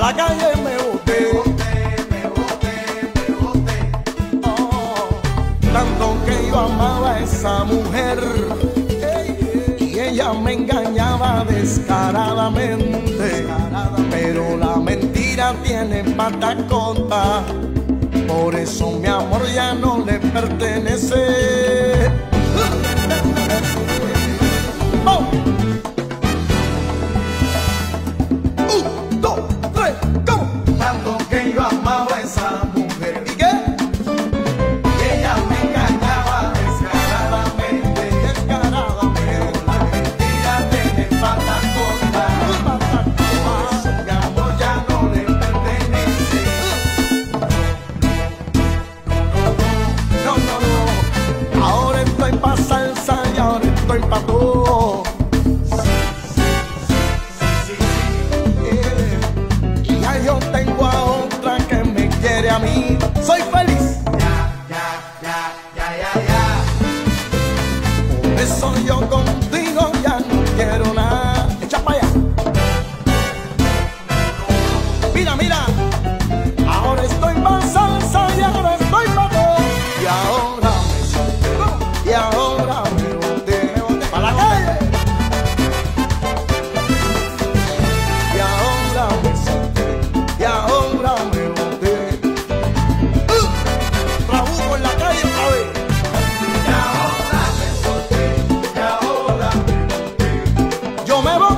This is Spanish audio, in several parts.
la calle me boté. Me boté, me boté, me boté. Oh, tanto que yo amaba a esa mujer. Y ella me engañaba descaradamente. Pero la mentira tiene pata corta. Por eso mi amor ya no le pertenece. Mira, mira. Ahora estoy más salsa y ahora estoy pato. Y ahora me siento. Y ahora me boté, me boté para la calle. Y ahora me senté. Y ahora me boté. Uh, en la calle otra vez. Y ahora me solté. Y ahora me boté. Yo me voy.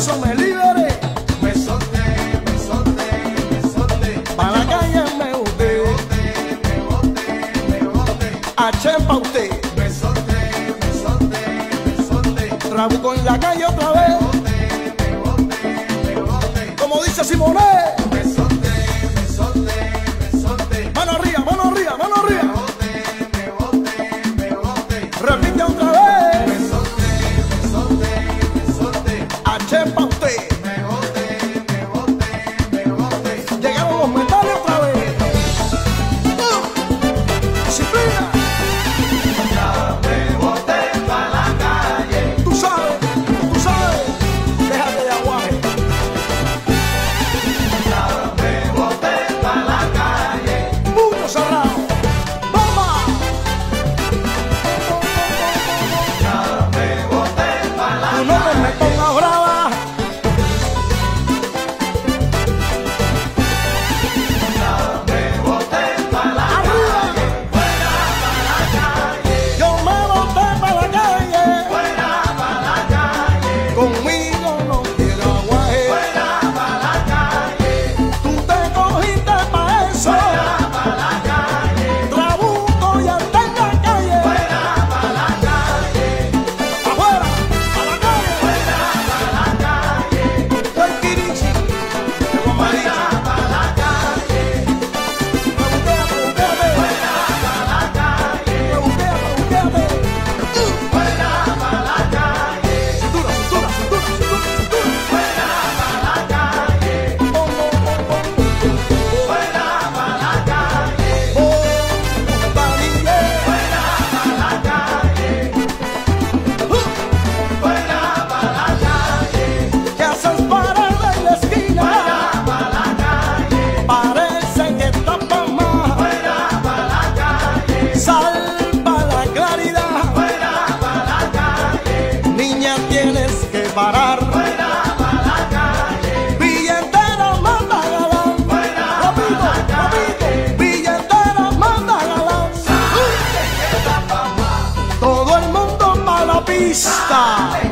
eso me liberé. Me solté, me solté, me solté. Para la calle me boté. Me boté, me boté. A usted. Me solté, me solté, me solté. Trabuco en la calle otra vez. Me boté, me boté, me boté. Como dice Simone. Me solté, me solté, me solté. Mano arriba, mano arriba, mano arriba. Stop.